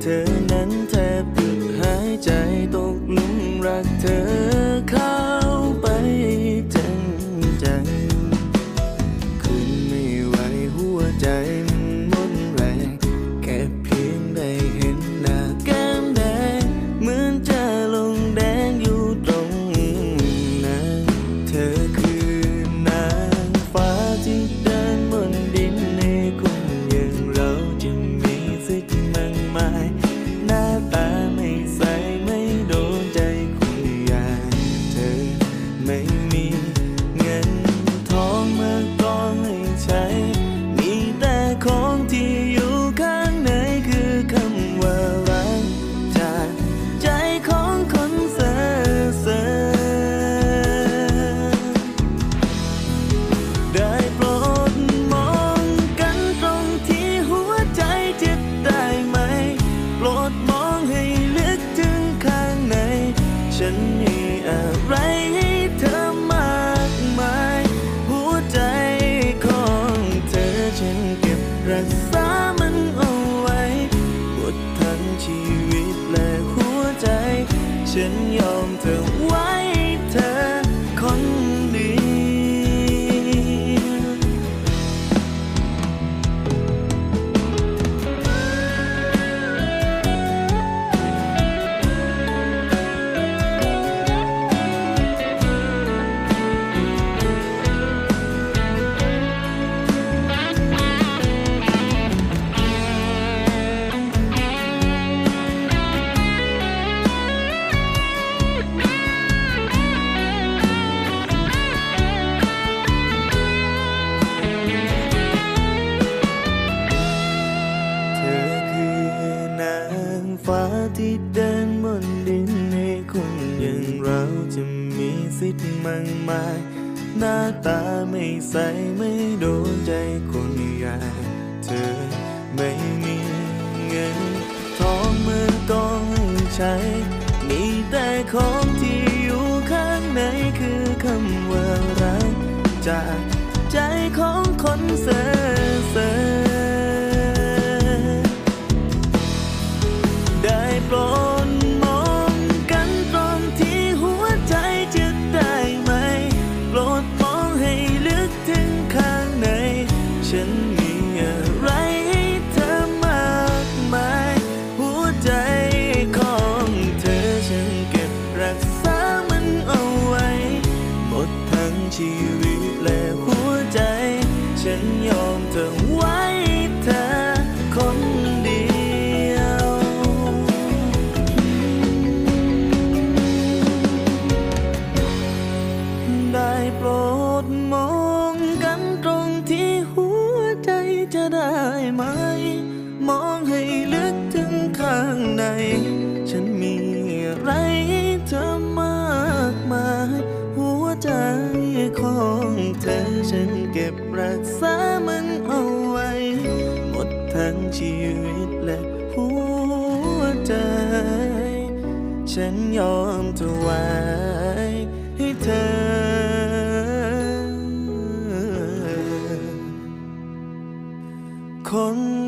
tell 起云วิ在怎样的หั ที่เดินบนดินในคนอย่างเราจะมีสิทธิ์มากมาย หน้าตาไม่ใสไม่โดนใจคนใหญ่เธอไม่มีเงินทองมือต้องใช้ มีแต่ของที่อยู่ข้างในคือคำว่ารักจากใจของคนเสอ ของเธอฉันเก็บรักษามันเอาไว้ หมดทั้งชีวิตและหัวใจ ฉันยอมถวายให้เธอคน